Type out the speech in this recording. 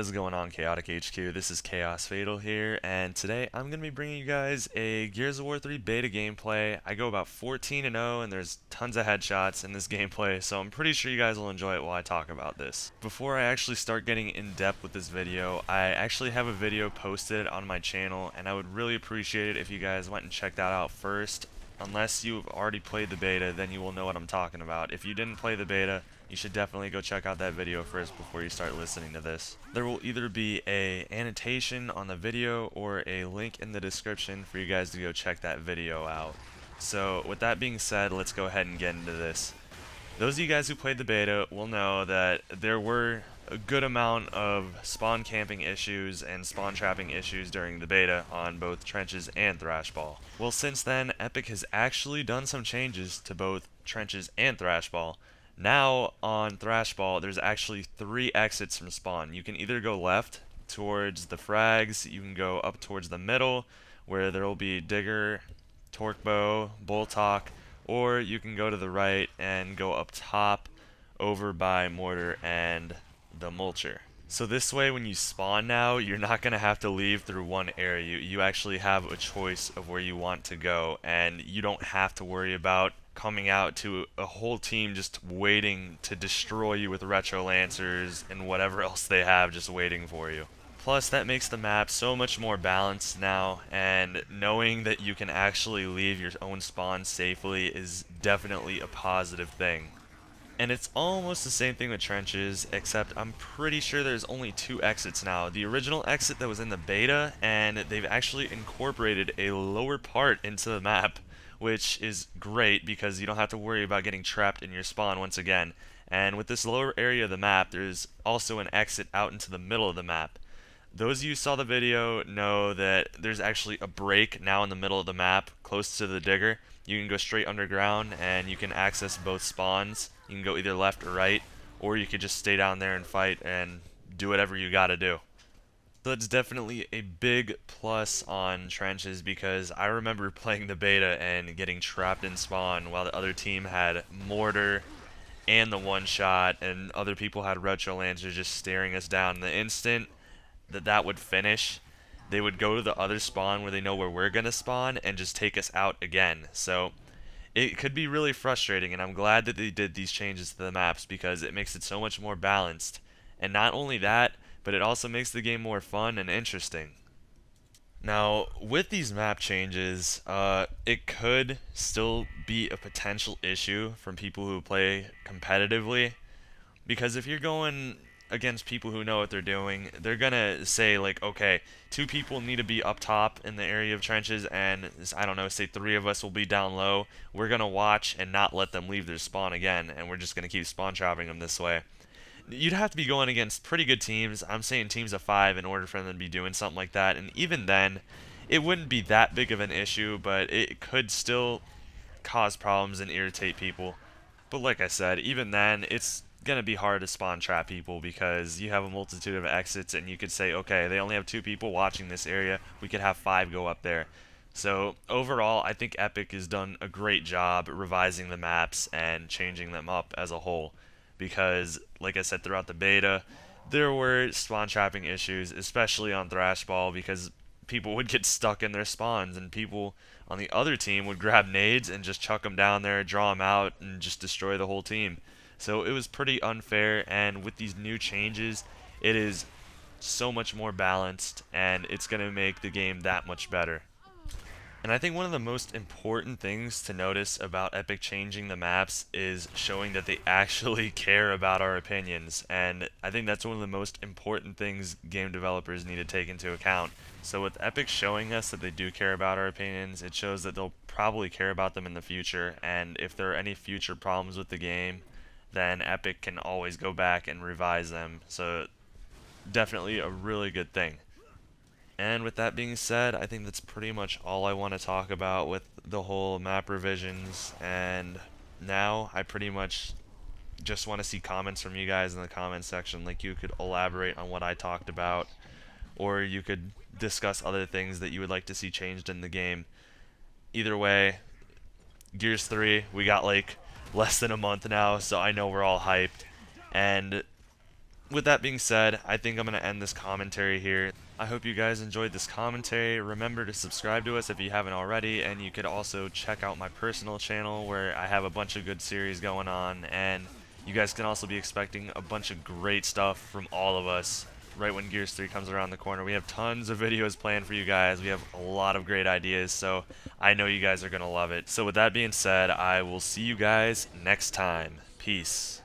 What is going on KaoticHQ? This is Kaos Fatal here and today I'm going to be bringing you guys a Gears of War 3 beta gameplay. I go about 14 and 0 and there's tons of headshots in this gameplay so I'm pretty sure you guys will enjoy it while I talk about this. Before I actually start getting in depth with this video, I actually have a video posted on my channel and I would really appreciate it if you guys went and checked that out first. Unless you've already played the beta, then you will know what I'm talking about. If you didn't play the beta, you should definitely go check out that video first before you start listening to this. There will either be a annotation on the video or a link in the description for you guys to go check that video out. So with that being said, let's go ahead and get into this. Those of you guys who played the beta will know that there were a good amount of spawn camping issues and spawn trapping issues during the beta on both Trenches and Thrashball. Well since then, Epic has actually done some changes to both Trenches and Thrashball, now on Thrashball, there's actually three exits from spawn. You can either go left towards the frags, you can go up towards the middle where there will be Digger, Torque Bow, Boltok, or you can go to the right and go up top over by Mortar and the Mulcher. So this way when you spawn now, you're not going to have to leave through one area. You, you actually have a choice of where you want to go and you don't have to worry about coming out to a whole team just waiting to destroy you with retro lancers and whatever else they have just waiting for you. Plus that makes the map so much more balanced now and knowing that you can actually leave your own spawn safely is definitely a positive thing. And it's almost the same thing with trenches, except I'm pretty sure there's only two exits now. The original exit that was in the beta, and they've actually incorporated a lower part into the map, which is great because you don't have to worry about getting trapped in your spawn once again. And with this lower area of the map, there's also an exit out into the middle of the map. Those of you who saw the video know that there's actually a break now in the middle of the map, close to the digger. You can go straight underground and you can access both spawns you can go either left or right, or you could just stay down there and fight and do whatever you gotta do. That's definitely a big plus on trenches because I remember playing the beta and getting trapped in spawn while the other team had mortar and the one shot and other people had retro lancers just staring us down. The instant that that would finish, they would go to the other spawn where they know where we're gonna spawn and just take us out again. So it could be really frustrating, and I'm glad that they did these changes to the maps because it makes it so much more balanced. And not only that, but it also makes the game more fun and interesting. Now, with these map changes, uh, it could still be a potential issue from people who play competitively. Because if you're going against people who know what they're doing, they're gonna say like, okay, two people need to be up top in the area of trenches, and I don't know, say three of us will be down low. We're gonna watch and not let them leave their spawn again, and we're just gonna keep spawn trapping them this way. You'd have to be going against pretty good teams. I'm saying teams of five in order for them to be doing something like that, and even then, it wouldn't be that big of an issue, but it could still cause problems and irritate people. But like I said, even then, it's gonna be hard to spawn trap people because you have a multitude of exits and you could say okay they only have two people watching this area we could have five go up there so overall I think Epic has done a great job revising the maps and changing them up as a whole because like I said throughout the beta there were spawn trapping issues especially on Thrashball because people would get stuck in their spawns and people on the other team would grab nades and just chuck them down there draw them out and just destroy the whole team so it was pretty unfair, and with these new changes, it is so much more balanced, and it's going to make the game that much better. And I think one of the most important things to notice about Epic changing the maps is showing that they actually care about our opinions. And I think that's one of the most important things game developers need to take into account. So with Epic showing us that they do care about our opinions, it shows that they'll probably care about them in the future. And if there are any future problems with the game, then Epic can always go back and revise them. So definitely a really good thing. And with that being said, I think that's pretty much all I want to talk about with the whole map revisions. And now I pretty much just want to see comments from you guys in the comment section. Like you could elaborate on what I talked about, or you could discuss other things that you would like to see changed in the game. Either way, Gears 3, we got like less than a month now, so I know we're all hyped. And with that being said, I think I'm going to end this commentary here. I hope you guys enjoyed this commentary. Remember to subscribe to us if you haven't already, and you could also check out my personal channel where I have a bunch of good series going on, and you guys can also be expecting a bunch of great stuff from all of us right when Gears 3 comes around the corner. We have tons of videos planned for you guys. We have a lot of great ideas, so I know you guys are going to love it. So with that being said, I will see you guys next time. Peace.